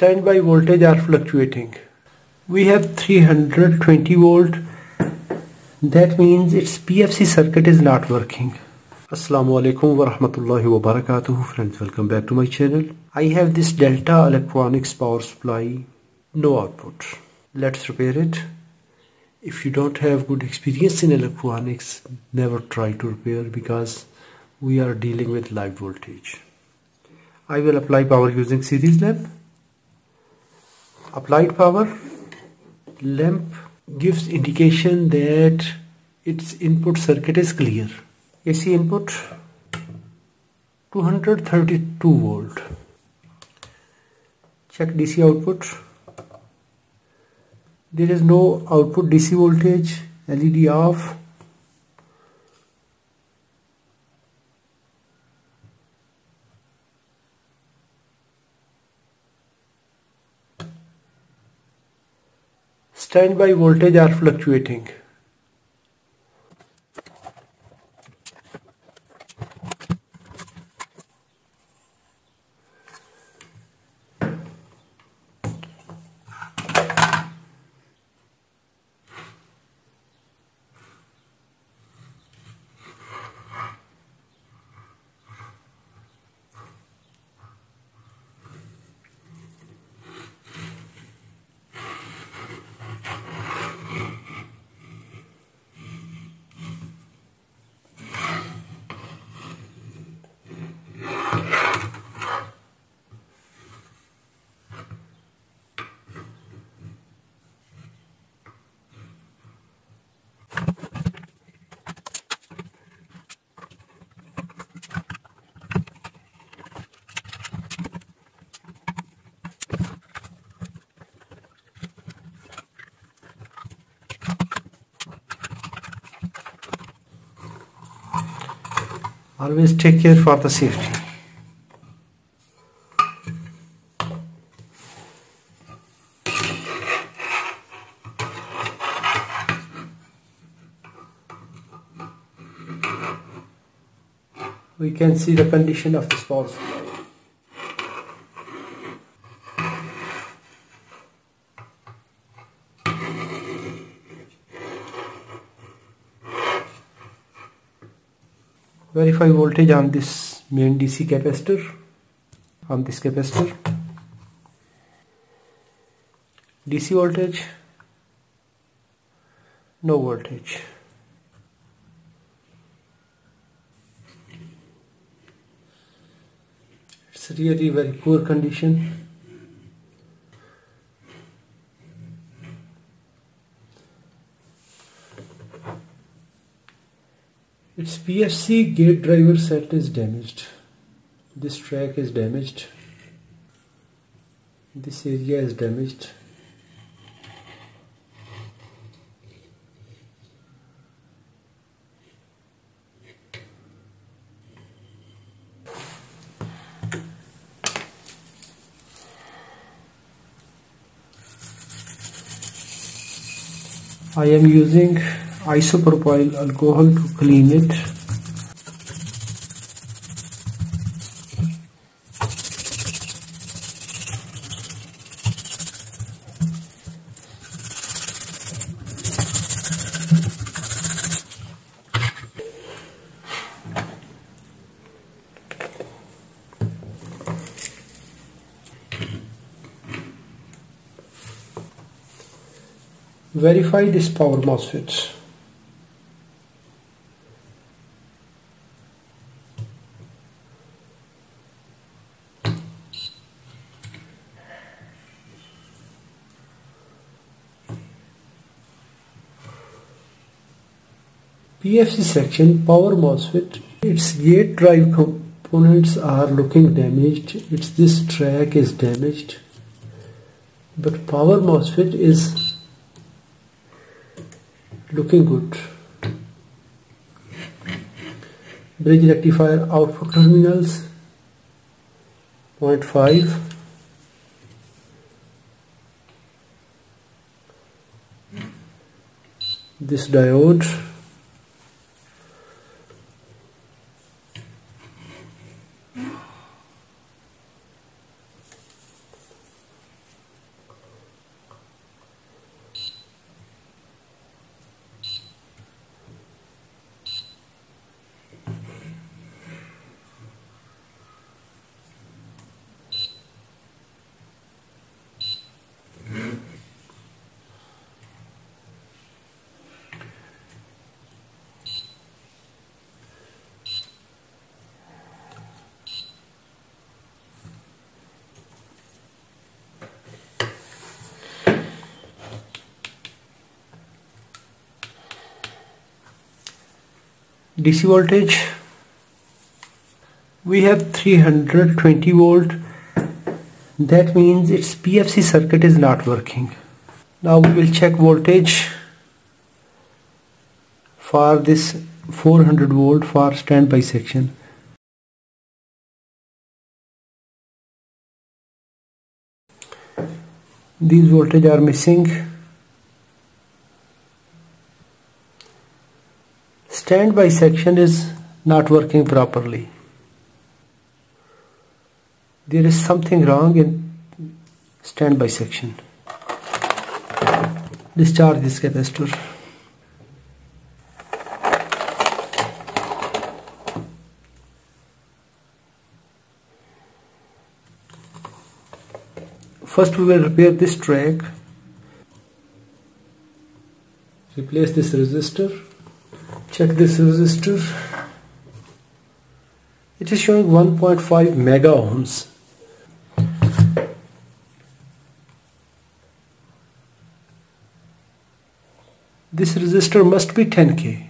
standby voltage are fluctuating. We have 320 volt that means its PFC circuit is not working. Assalamu alaikum wa rahmatullahi wa barakatuh friends welcome back to my channel. I have this Delta electronics power supply no output. Let's repair it. If you don't have good experience in electronics never try to repair because we are dealing with live voltage. I will apply power using series lamp applied power lamp gives indication that its input circuit is clear. AC input 232 volt. Check DC output. There is no output DC voltage LED off standby voltage are fluctuating. Always take care for the safety. We can see the condition of this power verify voltage on this main DC capacitor. On this capacitor. DC voltage. No voltage. It's really very poor condition its PFC gate driver set is damaged. This track is damaged. This area is damaged. I am using isopropyl alcohol to clean it. Verify this power MOSFETs PFC section power MOSFET. Its gate drive components are looking damaged. Its this track is damaged. But power MOSFET is looking good. Bridge rectifier output terminals 0.5 this diode DC voltage. We have 320 volt. That means its PFC circuit is not working. Now we will check voltage for this 400 volt for standby section. These voltage are missing standby section is not working properly. There is something wrong in standby section. Discharge this capacitor. First we will repair this track. Replace this resistor check this resistor. It is showing 1.5 mega ohms. This resistor must be 10k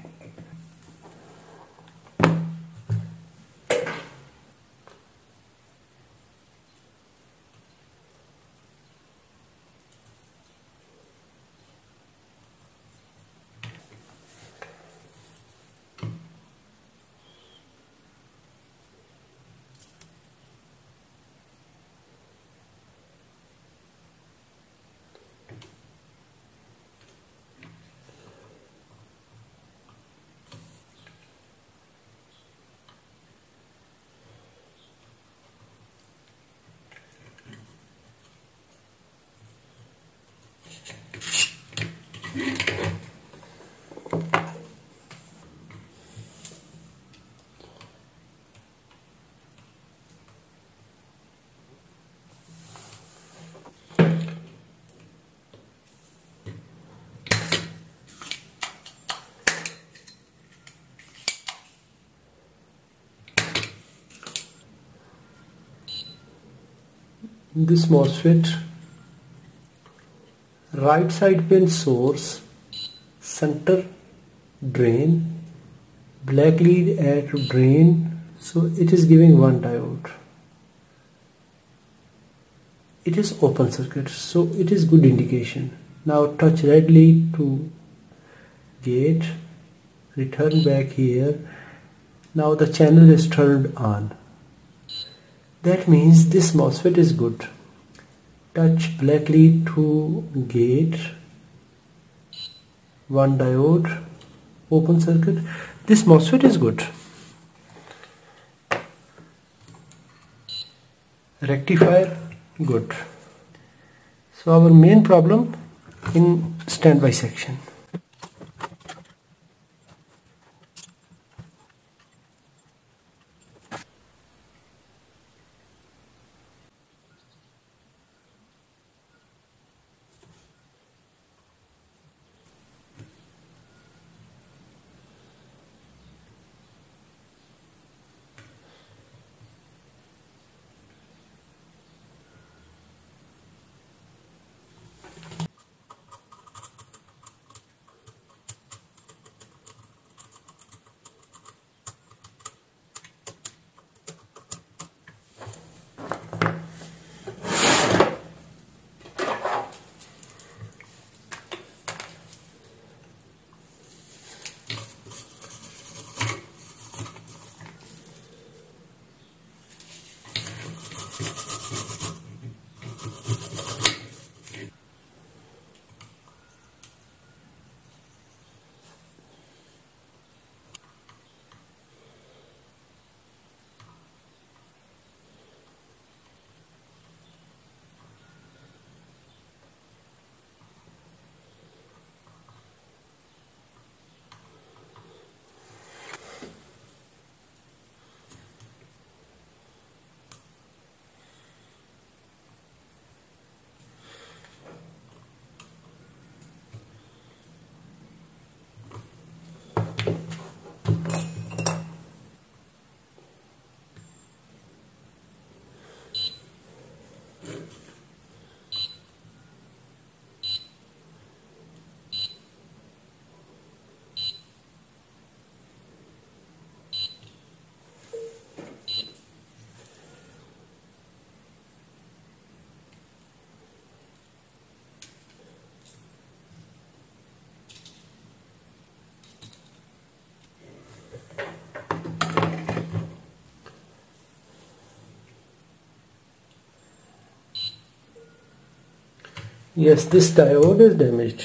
this MOSFET right side pin source center drain black lead at drain so it is giving one diode. It is open circuit so it is good indication. Now touch red lead to gate return back here. Now the channel is turned on that means this MOSFET is good. Touch black lead to gate one diode open circuit. This MOSFET is good. Rectifier good. So our main problem in standby section Yes, this diode is damaged.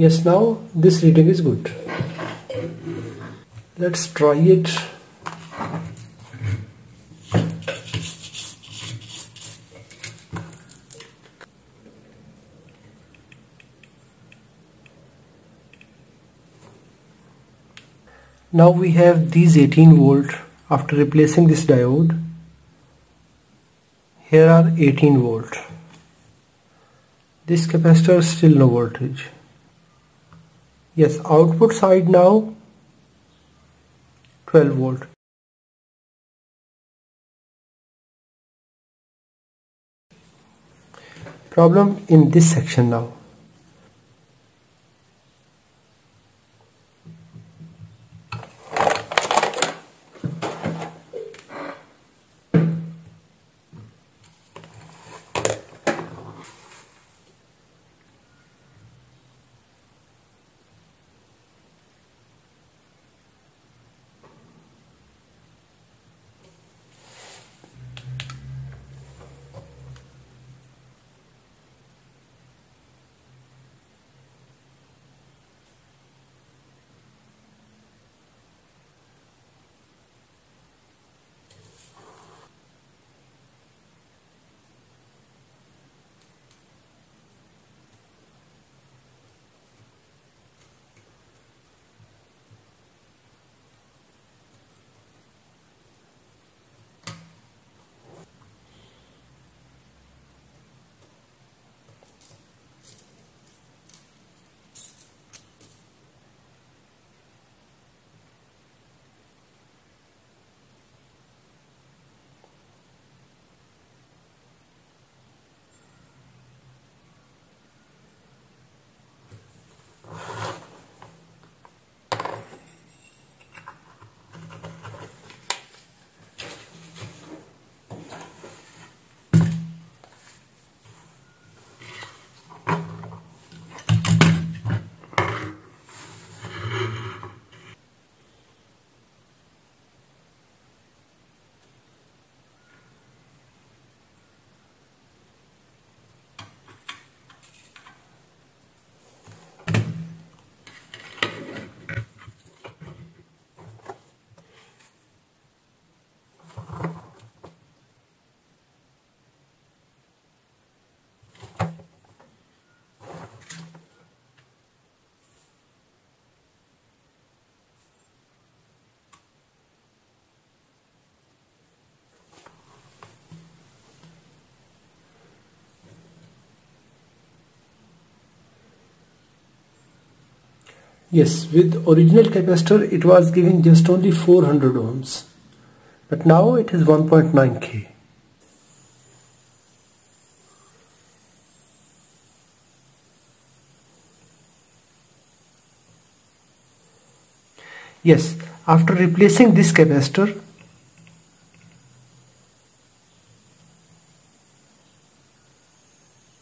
Yes now this reading is good. Let's try it. Now we have these 18 volt after replacing this diode. Here are 18 volt. This capacitor is still no voltage yes output side now 12 volt. Problem in this section now Yes, with original capacitor it was giving just only 400 ohms. But now it is 1.9k. Yes, after replacing this capacitor,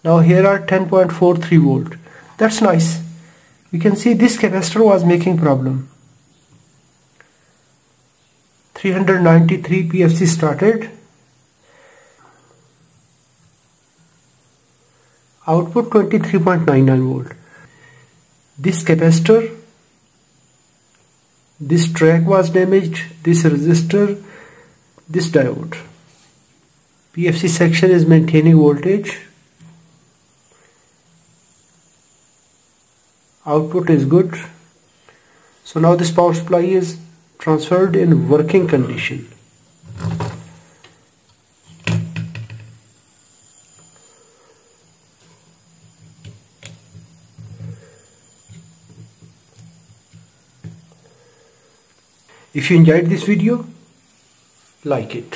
now here are 10.43 volt. That's nice we can see this capacitor was making problem. 393 PFC started. Output 23.99 volt. This capacitor this track was damaged this resistor this diode. PFC section is maintaining voltage output is good so now this power supply is transferred in working condition If you enjoyed this video, like it.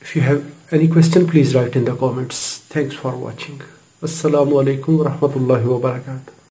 If you have any question, please write in the comments. Thanks for watching. Assalamu alaikum rahmatullahi wa barakatuh.